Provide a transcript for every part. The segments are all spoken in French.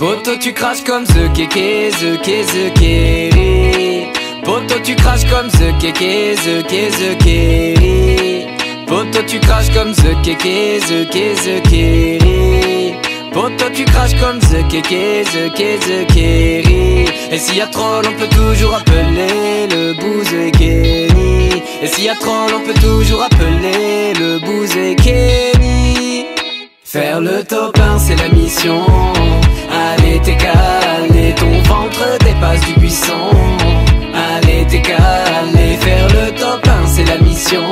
Poto tu craches comme The Keke, The Ke, The Keri Poto tu craches comme The Keke, The Ke, The Keri Poto tu craches comme The Keke, The Ke, The Keri Poto tu craches comme The Keke, The Ke, The Keri Et s'il y a troll on peut toujours appeler le bouze et s'il y a troll on peut toujours appeler le Kenny Faire le top 1 c'est la mission Allez t'es calé, ton ventre dépasse du buisson. Allez t'es calé, faire le top 1 c'est la mission.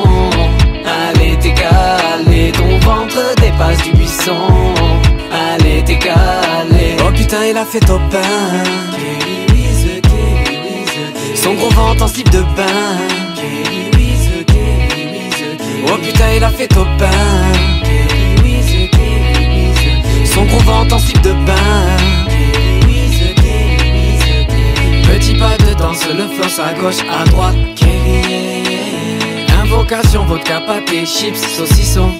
Allez t'es calé, ton ventre dépasse du buisson. Allez t'es calé Oh putain il a fait top 1 Son gros ventre en slip de bain. Oh putain il a fait top 1 Son gros ventre en slip de bain à gauche, à droite Invocation, vodka, pâté, chips, saucisson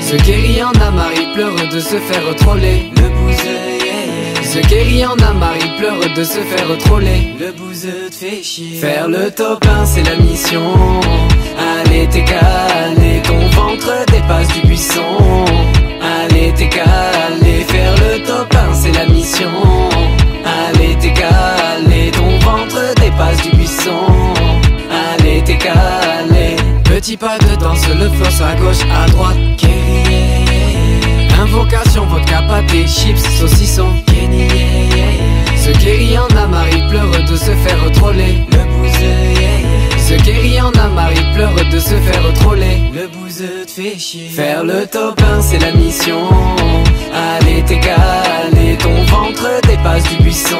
Ce Kerry en a marre, il pleure de se faire troller. Le bouseux, Ce Kerry en a marre, il pleure de se faire troller. Le bouseux te fait chier. Faire le top 1, c'est la mission. Allez Petit pas de danse, le floss à gauche, à droite Invocation, vodka, pâté, chips, saucisson Kenny, Ce Kerry en a marre, pleure de se faire troller Le bouseux, Ce Kerry en a marre, il pleure de se faire troller Le bouseux te fait chier. Faire le top 1 c'est la mission. Allez t'es calé, ton ventre dépasse du buisson